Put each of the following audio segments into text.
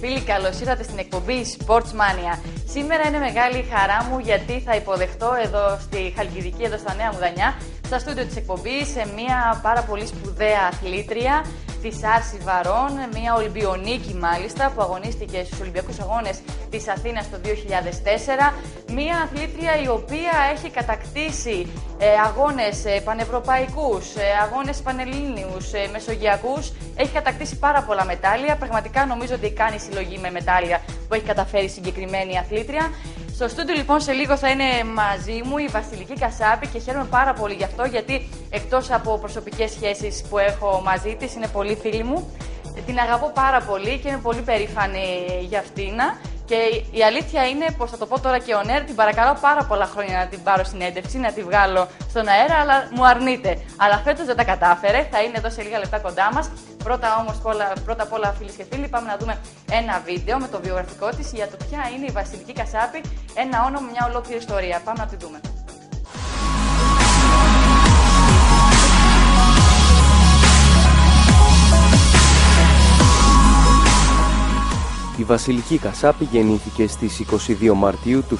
φίλοι, καλώς ήρθατε στην εκπομπή Sports Mania. Σήμερα είναι μεγάλη χαρά μου γιατί θα υποδεχτώ εδώ στη Χαλκιδική, εδώ στα Νέα Μουδανιά, στα στούντιο της εκπομπής, σε μια πάρα πολύ σπουδαία αθλήτρια, της Άρση Βαρών, μια Ολυμπιονίκη μάλιστα που αγωνίστηκε στους Ολυμπιακούς Αγώνες της Αθήνας το 2004. Μια αθλήτρια η οποία έχει κατακτήσει ε, αγώνες ε, πανευρωπαϊκούς, ε, αγώνες πανελλήνιους, ε, μεσογειακούς. Έχει κατακτήσει πάρα πολλά μετάλλια. Πραγματικά νομίζω ότι κάνει συλλογή με μετάλλια που έχει καταφέρει η συγκεκριμένη αθλήτρια. Στο στούντιο λοιπόν σε λίγο θα είναι μαζί μου η Βασιλική Κασάπη και χαίρομαι πάρα πολύ γι' αυτό γιατί εκτός από προσωπικές σχέσεις που έχω μαζί της είναι πολύ φίλη μου. Την αγαπώ πάρα πολύ και είμαι πολύ περήφανη για αυτήν. Και η αλήθεια είναι πως θα το πω τώρα και ο Νέρ, την παρακαλώ πάρα πολλά χρόνια να την πάρω συνέντευξη, να τη βγάλω στον αέρα, αλλά μου αρνείται. Αλλά φέτος δεν τα κατάφερε, θα είναι εδώ σε λίγα λεπτά κοντά μας. Πρώτα όμως, πρώτα απ' όλα, φίλες και φίλοι, πάμε να δούμε ένα βίντεο με το βιογραφικό της για το ποια είναι η Βασιλική Κασάπη, ένα όνομα, μια ολόκληρη ιστορία. Πάμε να τη δούμε. Η Βασιλική Κασάπη γεννήθηκε στις 22 Μαρτίου του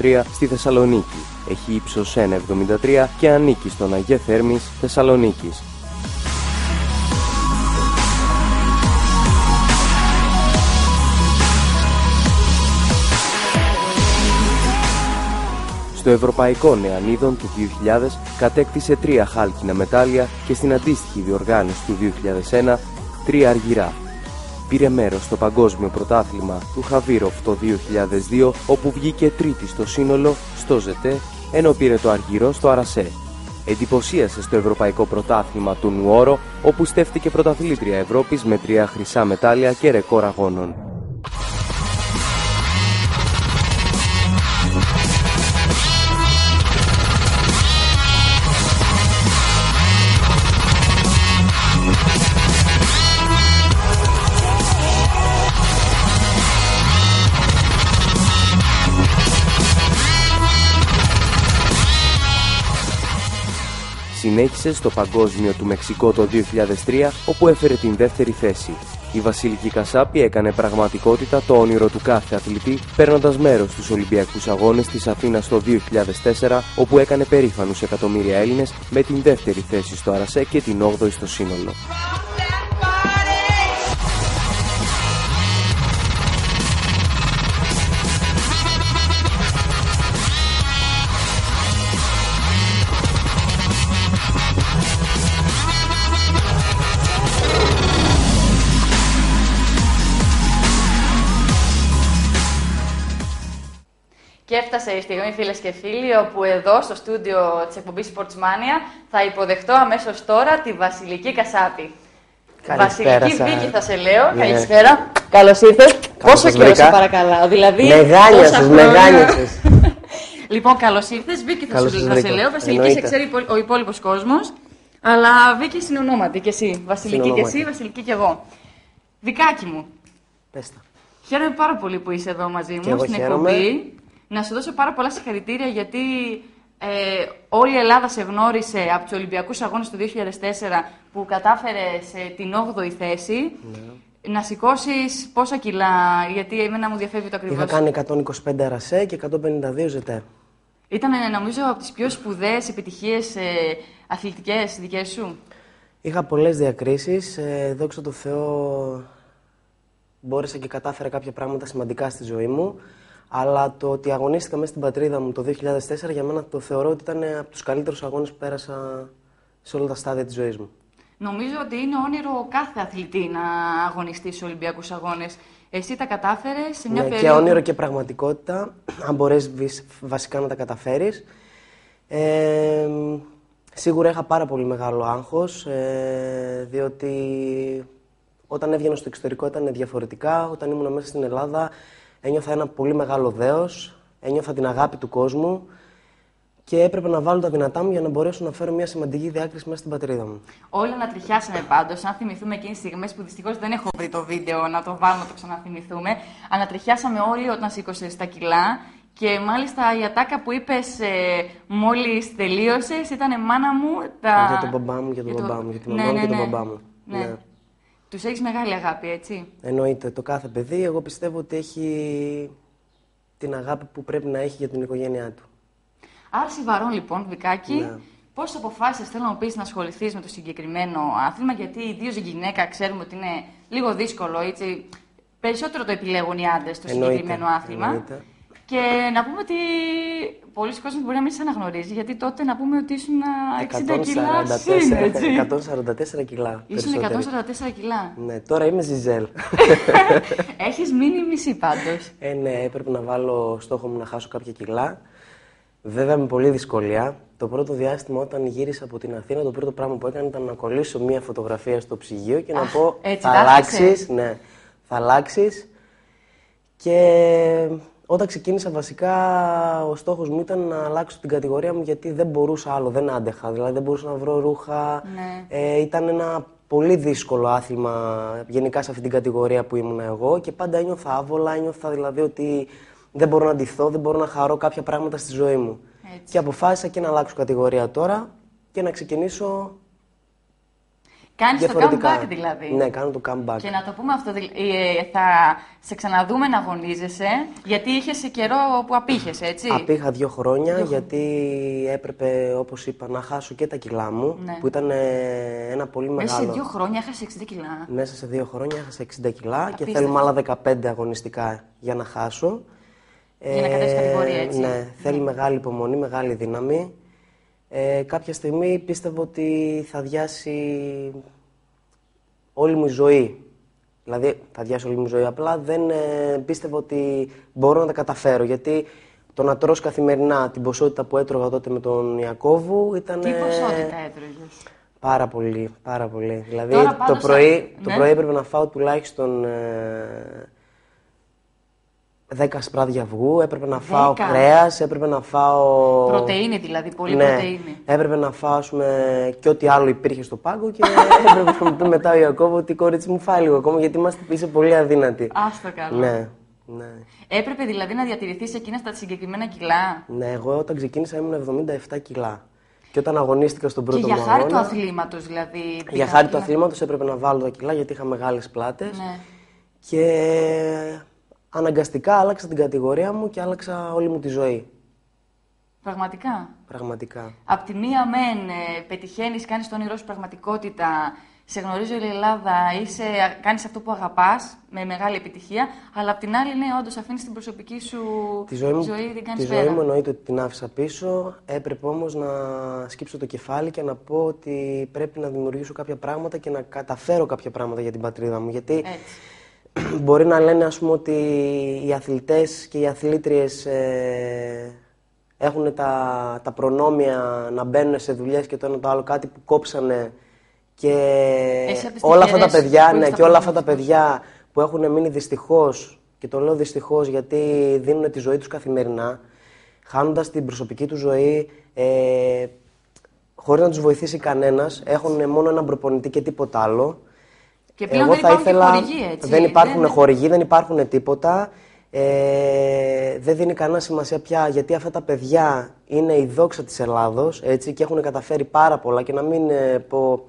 1983 στη Θεσσαλονίκη. Έχει ύψος 1,73 και ανήκει στον Αγία Θέρμης Θεσσαλονίκης. Στο Ευρωπαϊκό Νεανίδων του 2000 κατέκτησε τρία χάλκινα μετάλλια και στην αντίστοιχη διοργάνωση του 2001 τρία αργυρά. Πήρε μέρος στο Παγκόσμιο Πρωτάθλημα του Χαβίροφ το 2002 όπου βγήκε τρίτη στο σύνολο στο ΖΕΤΕ ενώ πήρε το αργυρό στο Αρασέ. Εντυπωσίασε στο Ευρωπαϊκό Πρωτάθλημα του Νουόρο όπου στέφτηκε πρωταθλήτρια Ευρώπης με τρία χρυσά μετάλλια και ρεκόρ αγώνων. Συνέχισε στο Παγκόσμιο του Μεξικό το 2003 όπου έφερε την δεύτερη θέση. Η Βασιλική Κασάπη έκανε πραγματικότητα το όνειρο του κάθε αθλητή παίρνοντας μέρος στους Ολυμπιακούς Αγώνες της Αθήνας το 2004 όπου έκανε περήφανους εκατομμύρια Έλληνες με την δεύτερη θέση στο Αρασέ και την 8η στο σύνολο. Και έφτασε η στιγμή, φίλες και φίλοι, όπου εδώ στο στούντιο της εκπομπής Sportsmania θα υποδεχτώ αμέσως τώρα τη Βασιλική Κασάπη. Καλησπέρα Βασιλική σας. Βίκη θα σε λέω. Ναι. Καλησπέρα. Καλώς ήρθες. Πόσο σας καιρό σε βρήκα. παρακαλάω, δηλαδή. Μεγάνια πόσα σας, χρόνια- μεγάνια σας. λοιπόν, καλώς ήρθες. Βίκη θα, Καλώς σου, σας θα σε βρήκα. λέω. Βασιλική σε Εννοείται. ξέρει ο υπόλοιπος κόσμος. Αλλά Βίκη είναι ονόματι και εσύ. Βασιλική και Συνονόματι. εσύ, Βασιλική και εγώ. Δικάκι μου. Πες τα. Χαίρομαι πάρα πολύ που είσαι εδώ μαζί μου Και εγώ στην χαίρομαι. εκπομπή. Να σου δώσω πάρα πολλά συγχαρητήρια γιατί ε, όλη η Ελλάδα σε γνώρισε από τους Ολυμπιακούς Αγώνες του 2004 που κατάφερε σε την 8η θέση. Ναι. Να σηκώσεις πόσα κιλά, γιατί εμένα μου διαφεύγει το ακριβώς. Είχα κάνει 125 αρασέ και 152 ζετέ. Ήταν νομίζω από τις πιο σπουδαίες επιτυχίες ε, αθλητικές δικές σου; Είχα πολλές διακρίσεις. Ε, δόξα τω Θεώ μπόρεσα και κατάφερα κάποια πράγματα σημαντικά στη ζωή μου. Αλλά το ότι αγωνίστηκα μέσα στην πατρίδα μου το 2004 για μένα το θεωρώ ότι ήταν από τους καλύτερους αγώνες που πέρασα σε όλα τα στάδια της ζωής μου. Νομίζω ότι είναι όνειρο κάθε αθλητή να αγωνιστεί σε Ολυμπιακούς Αγώνες. Εσύ τα κατάφερες σε μια Ναι, και περίοδο. όνειρο και πραγματικότητα, αν μπορείς βυσ- βασικά να τα καταφέρεις. Ε, σίγουρα είχα πάρα πολύ μεγάλο άγχος, ε, διότι όταν έβγαινα στο εξωτερικό ήταν διαφορετικά, όταν ήμουν μέσα στην Ελλάδα ένιωθα ένα πολύ μεγάλο δέος, ένιωθα την αγάπη του κόσμου και έπρεπε να βάλω τα δυνατά μου για να μπορέσω να φέρω μια σημαντική διάκριση μέσα στην πατρίδα μου. Όλοι ανατριχιάσαμε πάντως. Αν θυμηθούμε εκείνες τις στιγμές που δυστυχώς δεν έχω βρει το βίντεο να το βάλω να το ξαναθυμηθούμε. Ανατριχιάσαμε όλοι όταν σήκωσε τα κιλά. Και μάλιστα η ατάκα που είπες ε, μόλις τελείωσες ήταν μάνα μου. Τα... Για τον μπαμπά μου, για τον το- μπαμπά μου, για τη Ναι, μαμά μου ναι, και τον ναι. μπαμπά μου. Ναι. Ναι. Τους έχεις μεγάλη αγάπη, έτσι; Εννοείται το κάθε παιδί, εγώ πιστεύω ότι έχει την αγάπη που πρέπει να έχει για την οικογένειά του. Άρση Βαρών, λοιπόν, Βικάκη, Ναι. πώς αποφάσισες, θέλω να μου πεις, να ασχοληθείς με το συγκεκριμένο άθλημα, γιατί ιδίω η γυναίκα ξέρουμε ότι είναι λίγο δύσκολο, έτσι. Περισσότερο το επιλέγουν οι άντρες το Εννοείται, συγκεκριμένο άθλημα. εννοείται. Και να πούμε ότι πολλοί κόσμοι μπορεί να μην σε αναγνωρίζει, γιατί τότε να πούμε ότι ήσουν 60 κιλά συν, έτσι. 144 κιλά. Ήσουν περισσότεροι. 144 κιλά. Ναι, τώρα είμαι Ζιζέλ. Έχεις μείνει μισή πάντως. ε, ναι, έπρεπε να βάλω στόχο μου να χάσω κάποια κιλά. Βέβαια με πολύ δυσκολία. Το πρώτο διάστημα όταν γύρισα από την Αθήνα, το πρώτο πράγμα που έκανα ήταν να κολλήσω μία φωτογραφία στο ψυγείο και να Αχ, πω έτσι, θα τα αλλάξεις. έφτιαξες». Ναι, θα αλλάξεις. Και όταν ξεκίνησα βασικά ο στόχος μου ήταν να αλλάξω την κατηγορία μου γιατί δεν μπορούσα άλλο, δεν άντεχα. Δηλαδή δεν μπορούσα να βρω ρούχα. Ναι. Ε, ήταν ένα πολύ δύσκολο άθλημα γενικά σε αυτή την κατηγορία που ήμουν εγώ και πάντα ένιωθα άβολα, ένιωθα δηλαδή ότι δεν μπορώ να ντυθώ, δεν μπορώ να χαρώ κάποια πράγματα στη ζωή μου. Έτσι. Και αποφάσισα και να αλλάξω κατηγορία τώρα και να ξεκινήσω Κάνεις το διαφορετικά. comeback δηλαδή. Ναι, κάνω το comeback. Και να το πούμε αυτό, δηλ- ε, θα σε ξαναδούμε να αγωνίζεσαι, γιατί είχες καιρό που απήχες, έτσι; Απήχα δύο χρόνια γιατί έπρεπε, όπως είπα, να χάσω και τα κιλά μου, Ναι. που ήταν ε, ένα πολύ Μέσα μεγάλο. σε δύο χρόνια έχασε 60 κιλά. Μέσα σε δύο χρόνια έχασα 60 κιλά και Απίστευτο. θέλουμε άλλα 15 αγωνιστικά για να χάσω. Για να κατέβεις κατηγορία, έτσι. Ναι, θέλει μεγάλη υπομονή, μεγάλη δύναμη. Ε, κάποια στιγμή πίστευα ότι θα διάσει όλη μου η ζωή. Δηλαδή, θα διάσει όλη μου η ζωή. Απλά δεν ε, πίστευα ότι μπορώ να τα καταφέρω. Γιατί το να τρως καθημερινά την ποσότητα που έτρωγα τότε με τον Ιακώβου ήταν. Τι ε, ποσότητα έτρωγες; Πάρα πολύ, πάρα πολύ. Δηλαδή Τώρα το πάντως, πρωί, α- το ναι. πρωί έπρεπε να φάω τουλάχιστον ε, 10 σπράδια αυγού, έπρεπε να φάω Δέκα. κρέας, έπρεπε να φάω... Πρωτεΐνη δηλαδή, πολύ ναι, πρωτεΐνη. έπρεπε να φάω ας πούμε, και ό,τι άλλο υπήρχε στο πάγκο και έπρεπε να μου πει μετά ο Ιακώβο ότι κορίτσι μου φάει λίγο ακόμα γιατί είμαστε, είσαι πολύ αδύνατη. Άστο καλό. Ναι, ναι. Έπρεπε δηλαδή να διατηρηθείς εκείνα στα συγκεκριμένα κιλά. Ναι, εγώ όταν ξεκίνησα ήμουν 77 κιλά. Και όταν αγωνίστηκα στον Και πρώτο για μου χάρη του αγώνα, αθλήματος δηλαδή. Για πήγαν χάρη του κιλά. αθλήματος έπρεπε να βάλω τα κιλά γιατί είχα μεγάλες πλάτες. Ναι. Και αναγκαστικά άλλαξα την κατηγορία μου και άλλαξα όλη μου τη ζωή. Πραγματικά; Πραγματικά. Απ' τη μία μεν ε, πετυχαίνεις, κάνεις το όνειρό σου πραγματικότητα, σε γνωρίζει όλη η Ελλάδα, είσαι, κάνεις αυτό που αγαπάς με μεγάλη επιτυχία, αλλά απ' την άλλη, ναι, όντως αφήνεις την προσωπική σου Τη ζωή μου, την τη κάνεις ζωή πέρα. μου εννοείται ότι την άφησα πίσω. Έπρεπε όμως να σκύψω το κεφάλι και να πω ότι πρέπει να δημιουργήσω κάποια πράγματα και να καταφέρω κάποια πράγματα για την πατρίδα μου. Γιατί Έτσι. Μπορεί να λένε ας πούμε ότι οι αθλητές και οι αθλήτριες ε, έχουν τα, τα προνόμια να μπαίνουν σε δουλειές και το ένα το άλλο κάτι που κόψανε και Εσύ από τις όλα αυτά τα τυχερές παιδιά, που ναι, έχεις και τα όλα αυτά τα προνόμια. παιδιά που έχουν μείνει δυστυχώς και το λέω δυστυχώς γιατί δίνουν τη ζωή τους καθημερινά χάνοντας την προσωπική τους ζωή ε, χωρίς να τους βοηθήσει κανένας έχουν μόνο έναν προπονητή και τίποτα άλλο Και πλέον εγώ δεν θα υπάρχουν ήθελα. και χορηγοί, έτσι. Δεν υπάρχουν Δεν- χορηγοί, δεν υπάρχουν τίποτα. Ε, δεν δίνει κανένα σημασία πια γιατί αυτά τα παιδιά είναι η δόξα της Ελλάδος έτσι, και έχουν καταφέρει πάρα πολλά και να μην, ε, πω,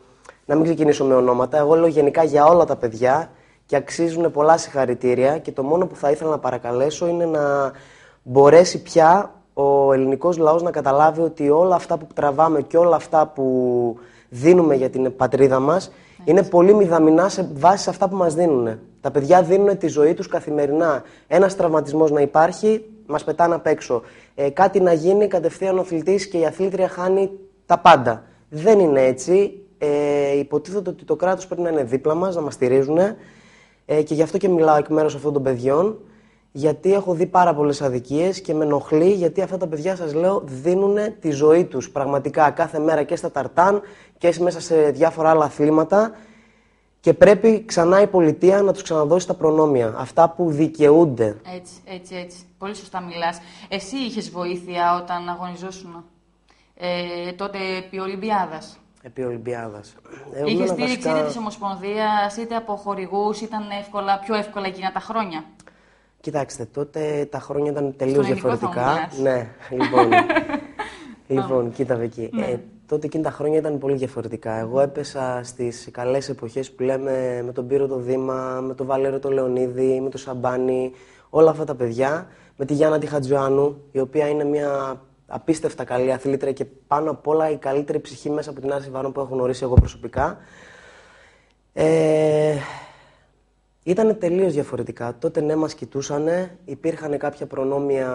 να μην ξεκινήσω με ονόματα. Εγώ λέω γενικά για όλα τα παιδιά και αξίζουν πολλά συγχαρητήρια και το μόνο που θα ήθελα να παρακαλέσω είναι να μπορέσει πια ο ελληνικός λαός να καταλάβει ότι όλα αυτά που τραβάμε και όλα αυτά που δίνουμε για την πατρίδα μας είναι πολύ μηδαμινά σε βάση σε αυτά που μας δίνουν. Τα παιδιά δίνουν τη ζωή τους καθημερινά. Ένας τραυματισμός να υπάρχει, μας πετάνε απ' έξω. Ε, κάτι να γίνει, κατευθείαν ο αθλητής και η αθλήτρια χάνει τα πάντα. Δεν είναι έτσι. Ε, υποτίθεται ότι το κράτος πρέπει να είναι δίπλα μας, να μας στηρίζουν. Ε, και γι' αυτό και μιλάω εκ μέρους αυτών των παιδιών. Γιατί έχω δει πάρα πολλές αδικίες και με ενοχλεί γιατί αυτά τα παιδιά, σας λέω, δίνουν τη ζωή τους πραγματικά κάθε μέρα και στα ταρτάν και μέσα σε διάφορα άλλα αθλήματα. Και πρέπει ξανά η πολιτεία να τους ξαναδώσει τα προνόμια. Αυτά που δικαιούνται. Έτσι, έτσι, έτσι. Πολύ σωστά μιλάς. Εσύ είχες βοήθεια όταν αγωνιζόσουν ε, τότε επί Ολυμπιάδας; Επί Ολυμπιάδας. Είχες στήριξη είτε της Ομοσπονδίας είτε από χορηγούς, ήταν εύκολα, πιο εύκολα εκείνα τα χρόνια; Κοιτάξτε, τότε τα χρόνια ήταν τελείως ελληνικό θα μου διαφορετικά. μιλάς. Ναι, λοιπόν. λοιπόν, κοίταβε εκεί. Ε, τότε εκείνη τα χρόνια ήταν πολύ διαφορετικά. Εγώ έπεσα στις καλές εποχές που λέμε με τον Πύρο το Δήμα, με τον Βαλέρο το Λεωνίδη, με τον Σαμπάνι, όλα αυτά τα παιδιά, με τη Γιάννα τη Χατζιωάννου, η οποία είναι μια απίστευτα καλή αθλήτρια και πάνω απ' όλα η καλύτερη ψυχή μέσα από την Άρση Βαρών που έχω γνωρίσει εγώ προσωπικά. Ε, ήταν τελείως διαφορετικά. Τότε ναι, μας κοιτούσανε, υπήρχαν κάποια προνόμια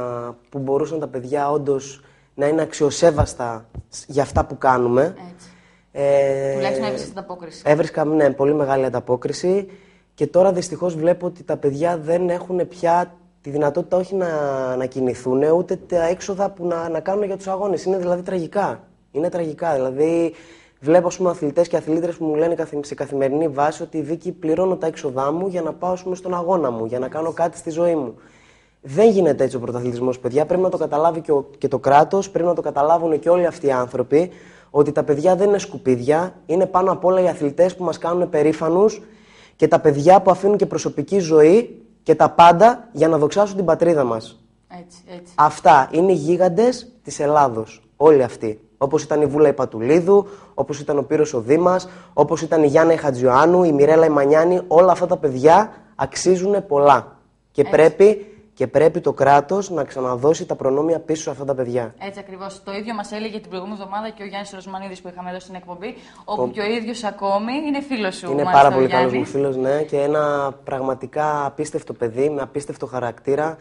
που μπορούσαν τα παιδιά όντως να είναι αξιοσέβαστα για αυτά που κάνουμε. Έτσι. Ε, Τουλάχιστον έβρισκε ανταπόκριση. Έβρισκα, ναι, πολύ μεγάλη ανταπόκριση. Και τώρα δυστυχώς βλέπω ότι τα παιδιά δεν έχουν πια τη δυνατότητα όχι να, να κινηθούν, ούτε τα έξοδα που να, να κάνουν για τους αγώνες. Είναι δηλαδή τραγικά. Είναι τραγικά. Δηλαδή, βλέπω πούμε, αθλητές και αθλήτρες που μου λένε σε καθημερινή βάση ότι Βίκυ πληρώνω τα έξοδά μου για να πάω πούμε, στον αγώνα μου, για να κάνω κάτι στη ζωή μου. Δεν γίνεται έτσι ο πρωταθλητισμός, παιδιά. Πρέπει να το καταλάβει και, ο, και το κράτος, πρέπει να το καταλάβουν και όλοι αυτοί οι άνθρωποι ότι τα παιδιά δεν είναι σκουπίδια. Είναι πάνω απ' όλα οι αθλητές που μας κάνουν περήφανους και τα παιδιά που αφήνουν και προσωπική ζωή και τα πάντα για να δοξάσουν την πατρίδα μας. Έτσι, έτσι. Αυτά είναι οι γίγαντες της Ελλάδος. Όλοι αυτοί. Όπως ήταν η Βούλα Ιπατουλίδου, όπως ήταν ο Πύρος ο Δήμας, όπως ήταν η Γιάννα Χατζιωάννου, η Μιρέλα Μανιάνη. Όλα αυτά τα παιδιά αξίζουν πολλά. Και πρέπει και πρέπει το κράτος να ξαναδώσει τα προνόμια πίσω σε αυτά τα παιδιά. Έτσι ακριβώς. Το ίδιο μας έλεγε την προηγούμενη εβδομάδα και ο Γιάννης Ροσμανίδη που είχαμε εδώ στην εκπομπή, όπου και ο ίδιος ακόμη είναι φίλος σου. Είναι πάρα πολύ καλός μου φίλος, ναι, και ένα πραγματικά απίστευτο παιδί με απίστευτο χαρακτήρα.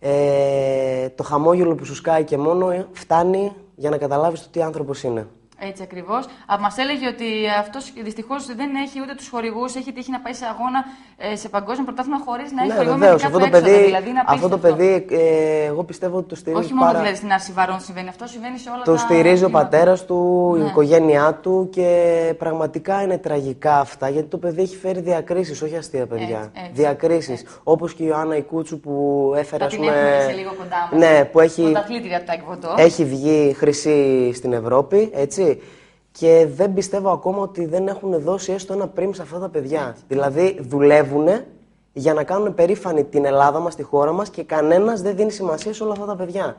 Ε, το χαμόγελο που σου σκάει και μόνο φτάνει για να καταλάβεις το τι άνθρωπος είναι. Έτσι ακριβώς. Μας έλεγε ότι αυτός δυστυχώς δεν έχει ούτε τους χορηγούς, έχει τύχει να πάει σε αγώνα ε, σε παγκόσμιο πρωτάθλημα χωρίς να έχει ναι, χορηγό με αυτό το παιδί, δηλαδή, αυτό το παιδί, ε, εγώ πιστεύω ότι το στηρίζει. Όχι μόνο δηλαδή στην Άρση Βαρών συμβαίνει αυτό, συμβαίνει σε όλα το τα. Το στηρίζει ο πατέρας του, ναι. η οικογένειά του και πραγματικά είναι τραγικά αυτά γιατί το παιδί έχει φέρει διακρίσεις, όχι αστεία παιδιά. Διακρίσεις. Όπως και η Ιωάννα Ικούτσου που έφερε. Θα πούμε, σε λίγο κοντά μας. Ναι, που έχει, έχει βγει χρυσή στην Ευρώπη, έτσι. Και δεν πιστεύω ακόμα ότι δεν έχουν δώσει έστω ένα πριμ σε αυτά τα παιδιά. Δηλαδή δουλεύουν για να κάνουν περήφανη την Ελλάδα μας, τη χώρα μας και κανένας δεν δίνει σημασία σε όλα αυτά τα παιδιά.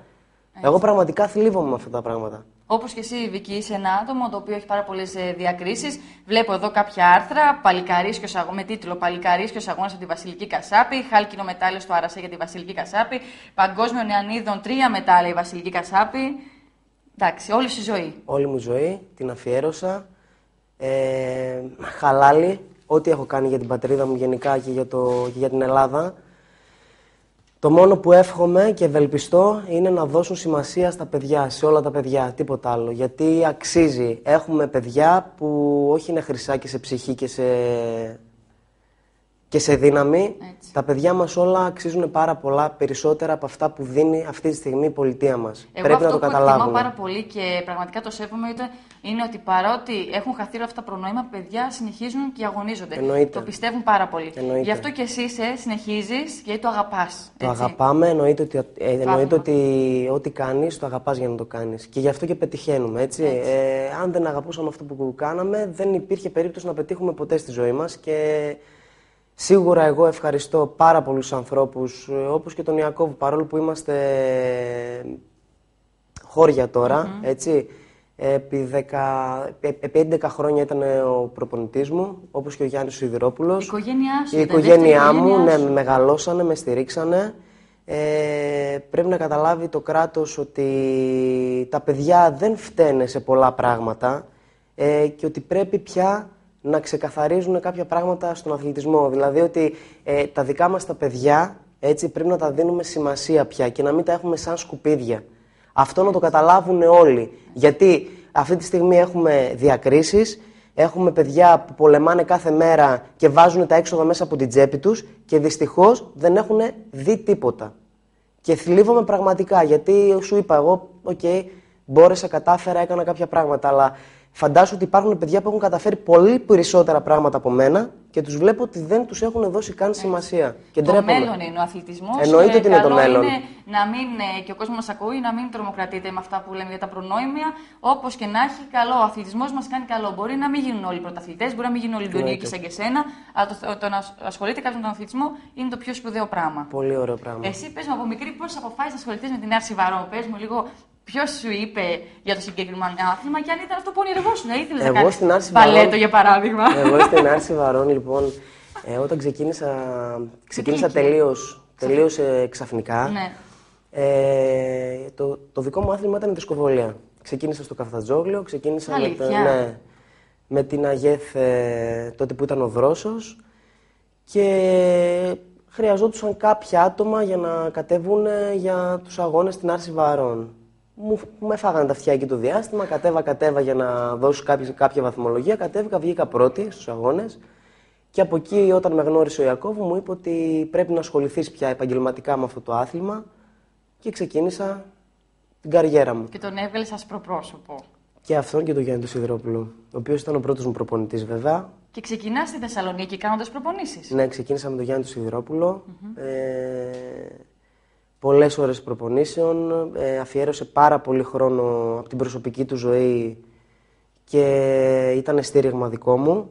Εγώ πραγματικά θλίβομαι με αυτά τα πράγματα. Όπως και εσύ, Βική, είσαι ένα άτομο το οποίο έχει πάρα πολλές ε, διακρίσεις. Βλέπω εδώ κάποια άρθρα. Παλικαρίσκιο με τίτλο Παλικαρίσκιο αγώνα από τη Βασιλική Κασάπη. Χάλκινο μετάλλιο στο Άρασε για τη Βασιλική Κασάπη. Παγκόσμιο Νεανίδων, τρία μετάλλια η Βασιλική Κασάπη. Εντάξει, όλη σου ζωή. Όλη μου ζωή, την αφιέρωσα. Ε, χαλάλη, ό,τι έχω κάνει για την πατρίδα μου γενικά και για, το, και για την Ελλάδα. Το μόνο που εύχομαι και ευελπιστώ είναι να δώσουν σημασία στα παιδιά, σε όλα τα παιδιά, τίποτα άλλο. Γιατί αξίζει. Έχουμε παιδιά που όχι είναι χρυσά και σε ψυχή και σε και σε δύναμη. Τα παιδιά μας όλα αξίζουν πάρα πολλά περισσότερα από αυτά που δίνει αυτή τη στιγμή η πολιτεία μας. Πρέπει αυτό να το καταλάβουμε. Αυτό που πάρα πολύ και πραγματικά το σέβομαι είναι ότι παρότι έχουν χαθεί όλα αυτά τα προνοήμα, παιδιά συνεχίζουν και αγωνίζονται. Εννοείται. Το πιστεύουν πάρα πολύ. Εννοείται. Γι' αυτό και εσύ ε, συνεχίζεις γιατί το αγαπάς. Το αγαπάμε, εννοείται ότι, ε, εννοείται ότι ό,τι κάνεις το αγαπάς για να το κάνεις. Και γι' αυτό και πετυχαίνουμε. Έτσι. έτσι. Ε, αν δεν αγαπούσαμε αυτό που κάναμε, δεν υπήρχε περίπτωση να πετύχουμε ποτέ στη ζωή μας. Και Σίγουρα εγώ ευχαριστώ πάρα πολλούς ανθρώπους, ε, όπως και τον Ιακώβ, παρόλο που είμαστε χώρια έτσι. Επί, 10, επί 11 χρόνια ήταν ο προπονητής μου, όπως και ο Γιάννης Σιδηρόπουλος. Η οικογένειά σου, Η οικογένειά μου, ναι, με μεγαλώσανε, με στηρίξανε. Ε, πρέπει να καταλάβει το κράτος ότι τα παιδιά δεν φταίνε σε πολλά πράγματα ε, και ότι πρέπει πια να ξεκαθαρίζουν κάποια πράγματα στον αθλητισμό. Δηλαδή ότι ε, τα δικά μας τα παιδιά έτσι, πρέπει να τα δίνουμε σημασία πια και να μην τα έχουμε σαν σκουπίδια. Αυτό να το καταλάβουν όλοι. Γιατί αυτή τη στιγμή έχουμε διακρίσεις, έχουμε παιδιά που πολεμάνε κάθε μέρα και βάζουν τα έξοδα μέσα από την τσέπη τους και δυστυχώς δεν έχουν δει τίποτα. Και θλίβομαι πραγματικά γιατί σου είπα εγώ, OK, okay, μπόρεσα, κατάφερα, έκανα κάποια πράγματα, αλλά Φαντάσου ότι υπάρχουν παιδιά που έχουν καταφέρει πολύ περισσότερα πράγματα από μένα και τους βλέπω ότι δεν τους έχουν δώσει καν σημασία. Και το μέλλον είναι ο αθλητισμός. Εννοείται ότι είναι το μέλλον. Είναι να μην, ε, και ο κόσμος μας ακούει, να μην τρομοκρατείτε με αυτά που λέμε για τα προνόμια. Όπως και να έχει, καλό. Ο αθλητισμός μας κάνει καλό. Μπορεί να μην γίνουν όλοι πρωταθλητές, μπορεί να μην γίνουν Ολυμπιονίκοι σαν και σένα, αλλά το, το, να ασχολείται κάποιος με τον αθλητισμό είναι το πιο σπουδαίο πράγμα. Πολύ ωραίο πράγμα. Εσύ πες μου από μικρή πώς αποφάσισες να ασχοληθείς με την άρση βαρών; Πες μου λίγο Ποιος σου είπε για το συγκεκριμένο άθλημα και αν ήταν αυτό που ονειρευόσουν, ήθελες να Εγώ κάνεις στην Άρση μπαλέτο Βαρών- για παράδειγμα. Εγώ στην Άρση Βαρών, λοιπόν, ε, όταν ξεκίνησα, ξεκίνησα ηλικία; τελείως, τελείως ε, ξαφνικά. ναι. Ε, το, το δικό μου άθλημα ήταν η δισκοβολία. Ξεκίνησα στο Καφτατζόγλιο, ξεκίνησα με, Αλήθεια; το- ναι, με την Αγέθ ε, τότε που ήταν ο Δρόσος και χρειαζόντουσαν κάποια άτομα για να κατέβουν ε, για τους αγώνες στην Άρση Βαρών. Μου, μου έφαγαν τα αυτιά εκεί το διάστημα, κατέβα, κατέβα για να δώσω κάποια, κάποια βαθμολογία, κατέβηκα, βγήκα πρώτη στους αγώνες και από εκεί όταν με γνώρισε ο Ιακώβου μου είπε ότι πρέπει να ασχοληθείς πια επαγγελματικά με αυτό το άθλημα και ξεκίνησα την καριέρα μου. Και τον έβγαλες ασπρό πρόσωπο. Και αυτόν και τον Γιάννη του Σιδηρόπουλου, ο οποίος ήταν ο πρώτος μου προπονητής βέβαια. Και ξεκινάς στη Θεσσαλονίκη κάνοντας προπονήσεις. Ναι, ξεκίνησα με τον Γιάννη του σιδηροπουλου Ε, πολλές ώρες προπονήσεων, ε, αφιέρωσε πάρα πολύ χρόνο από την προσωπική του ζωή και ήταν στήριγμα δικό μου.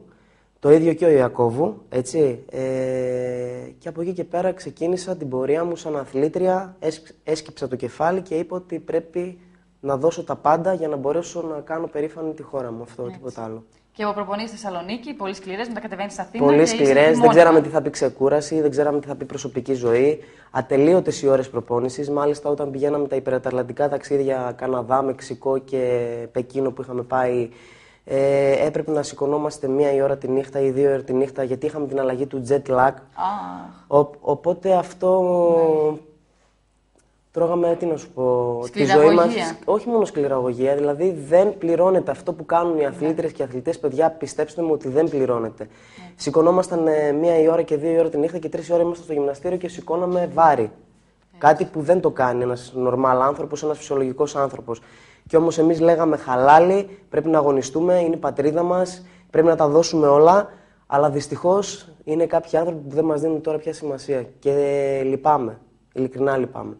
Το ίδιο και ο Ιακώβου, έτσι. Ε, και από εκεί και πέρα ξεκίνησα την πορεία μου σαν αθλήτρια, έσ- έσκυψα το κεφάλι και είπα ότι πρέπει να δώσω τα πάντα για να μπορέσω να κάνω περήφανη τη χώρα μου, αυτό, τίποτα άλλο. Και από προπονήσει στη Θεσσαλονίκη, πολύ σκληρές, μετά κατεβαίνει στην Αθήνα. Πολύ και είσαι σκληρές. εκεί Δεν μόνιμα. ξέραμε τι θα πει ξεκούραση, δεν ξέραμε τι θα πει προσωπική ζωή. Ατελείωτες οι ώρες προπόνησης. Μάλιστα, όταν πηγαίναμε τα υπερατλαντικά ταξίδια Καναδά, Μεξικό και Πεκίνο που είχαμε πάει, ε, έπρεπε να σηκωνόμαστε μία η ώρα τη νύχτα ή δύο η ώρα τη νύχτα γιατί είχαμε την αλλαγή του jet lag. Αχ, Ο, οπότε αυτό. Τρώγαμε, τι να σου πω, τη ζωή Σκληραγωγία. μας, όχι μόνο σκληραγωγία, δηλαδή δεν πληρώνεται αυτό που κάνουν οι αθλήτρες και οι αθλητές, παιδιά, πιστέψτε μου ότι δεν πληρώνεται. Σηκωνόμασταν ε, μία η ώρα και δύο η ώρα τη νύχτα και τρεις η ώρα ήμασταν στο γυμναστήριο και σηκώναμε βάρη. Κάτι που δεν το κάνει ένας νορμάλ άνθρωπος, ένας φυσιολογικός άνθρωπος. Και όμως εμείς λέγαμε χαλάλι, πρέπει να αγωνιστούμε, είναι η πατρίδα μας, πρέπει να τα δώσουμε όλα. Αλλά δυστυχώς είναι κάποιοι άνθρωποι που δεν μας δίνουν τώρα πια σημασία. Και λυπάμαι. Ειλικρινά λυπάμαι.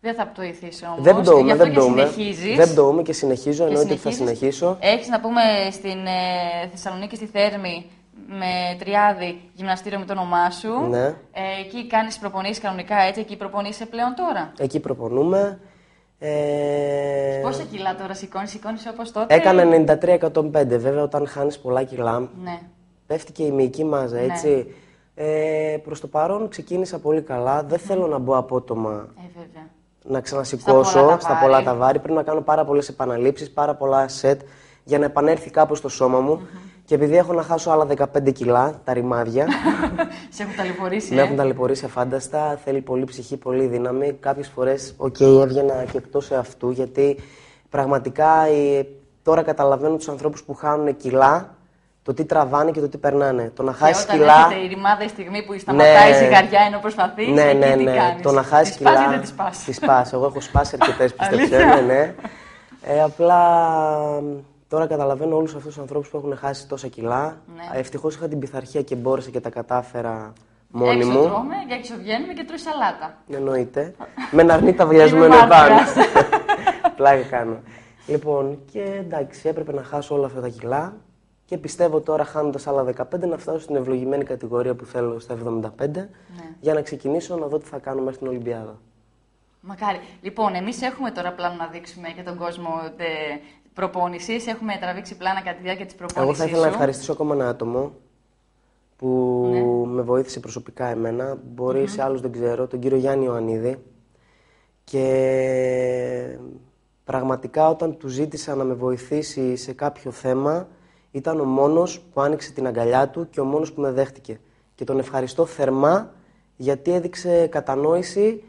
Δεν θα πτωηθείς όμως. Δεν πτωούμε, Γι' αυτό δεν και πτωούμε. συνεχίζεις. Δεν πτωούμε και συνεχίζω, Και εννοείται ότι θα συνεχίζεις. συνεχίσω. Έχεις να πούμε στην ε, Θεσσαλονίκη, στη Θέρμη, με τριάδι γυμναστήριο με το όνομά σου. Ναι. Ε, εκεί κάνεις προπονήσεις κανονικά, έτσι, εκεί προπονείσαι πλέον τώρα. Εκεί προπονούμε. Ε, Πόσα κιλά τώρα σηκώνεις, σηκώνεις όπως τότε; Έκανα 93-105. Βέβαια, όταν χάνεις πολλά κιλά, Ναι. πέφτει και η μυϊκή μάζα, έτσι. Ε, προς το παρόν ξεκίνησα πολύ καλά. Δεν θέλω να μπω απότομα Ε, βέβαια. Να ξανασηκώσω Στα πολλά τα στα βάρη. πολλά τα βάρη. Πρέπει να κάνω πάρα πολλές επαναλήψεις, πάρα πολλά σετ για να επανέλθει κάπως το σώμα μου. Και επειδή έχω να χάσω άλλα 15 κιλά, τα ρημάδια, Σε έχουν ταλαιπωρήσει, με ε. έχουν ταλαιπωρήσει αφάνταστα. Θέλει πολύ ψυχή, πολύ δύναμη. Κάποιες φορές, οκ, έβγαινα και εκτός αυτού, γιατί πραγματικά ε, τώρα καταλαβαίνω τους ανθρώπους που χάνουν κιλά, το τι τραβάνε και το τι περνάνε. Το να Και χάσει όταν κιλά. έρχεται η ρημάδα η στιγμή που σταματάει η Ναι. ζυγαριά ενώ προσπαθείς, Ναι, εκεί ναι, τι ναι. κάνεις; Το να χάσεις Τη σπάς κιλά. ή δεν τη σπάς. Τη σπάς. Εγώ έχω σπάσει αρκετές, πιστέψτε Αλήθεια. με, ναι. Ε, απλά τώρα καταλαβαίνω όλους αυτούς τους ανθρώπους που έχουν χάσει τόσα κιλά. Ναι. Ευτυχώς είχα την πειθαρχία και μπόρεσα και τα κατάφερα μόνη έξω μου. τρώμε και έξω βγαίνουμε και τρώει σαλάτα. Εννοείται. Με ένα αρνί τα βιαζόμενο Είμαι επάνω. μάρτυρας. Πλάκα κάνω. Λοιπόν, και εντάξει, έπρεπε να χάσω όλα αυτά τα κιλά και πιστεύω τώρα χάνοντας άλλα 15 να φτάσω στην ευλογημένη κατηγορία που θέλω στα 75 Ναι. για να ξεκινήσω να δω τι θα κάνω μέχρι την Ολυμπιάδα. Μακάρι. Λοιπόν, εμείς έχουμε τώρα πλάνο να δείξουμε και τον κόσμο ε, προπόνησης. Έχουμε τραβήξει πλάνα κατά τη διάρκεια της προπόνηση. Εγώ θα ήθελα να ευχαριστήσω ακόμα ένα άτομο που Ναι. με βοήθησε προσωπικά εμένα. Μπορεί σε άλλους δεν ξέρω, τον κύριο Γιάννη Ιωαννίδη. Και πραγματικά όταν του ζήτησα να με βοηθήσει σε κάποιο θέμα, ήταν ο μόνος που άνοιξε την αγκαλιά του και ο μόνος που με δέχτηκε. Και τον ευχαριστώ θερμά γιατί έδειξε κατανόηση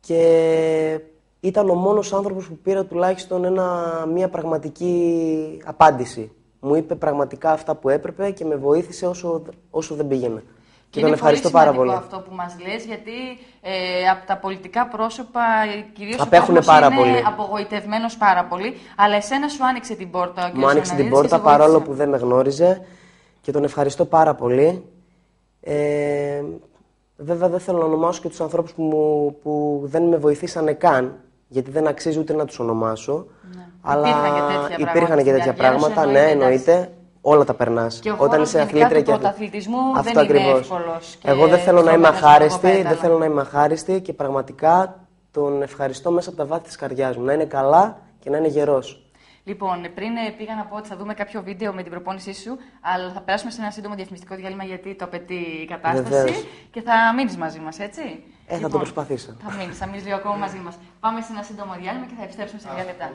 και ήταν ο μόνος άνθρωπος που πήρα τουλάχιστον ένα, μια πραγματική απάντηση. Μου είπε πραγματικά αυτά που έπρεπε και με βοήθησε όσο, όσο δεν πήγαινε. Και, τον είναι ευχαριστώ πολύ πάρα πολύ. σημαντικό αυτό που μας λες, γιατί ε, από τα πολιτικά πρόσωπα ε, κυρίως Απέχουνε ο κόσμος πάρα είναι πολύ. απογοητευμένος πάρα πολύ, αλλά εσένα σου άνοιξε την πόρτα ο κ. Μου άνοιξε την Ιωαννίδης και πόρτα σε παρόλο βοήθησε. που δεν με γνώριζε και τον ευχαριστώ πάρα πολύ. Ε, βέβαια δεν θέλω να ονομάσω και τους ανθρώπους που, μου, που δεν με βοηθήσανε καν, γιατί δεν αξίζει ούτε να τους ονομάσω. Αλλά Ναι. Υπήρχαν και τέτοια πράγματα υπήρχαν και στην τέτοια καριέρα σου, πράγματα, ναι, εννοείται, εννοείται. Όλα τα περνάς. Και ο χώρος γενικά του πρωταθλητισμού δεν Αυτό είναι ακριβώς. εύκολος και Εγώ δεν θέλω να είμαι στο αχάριστη, πέταλο. δεν θέλω να είμαι αχάριστη και πραγματικά τον ευχαριστώ μέσα από τα βάθη της καρδιάς μου. Να είναι καλά και να είναι γερός. Λοιπόν, πριν ε, πήγα να πω ότι θα δούμε κάποιο βίντεο με την προπόνησή σου, αλλά θα περάσουμε σε ένα σύντομο διαφημιστικό διάλειμμα γιατί το απαιτεί η κατάσταση Βεβαίως. και θα μείνεις μαζί μας, έτσι; Ε, θα το προσπαθήσω. Θα μείνεις, θα μείνεις λίγο ακόμα μαζί μας. Πάμε σε ένα σύντομο διάλειμμα και θα επιστρέψουμε σε λίγα λεπτά.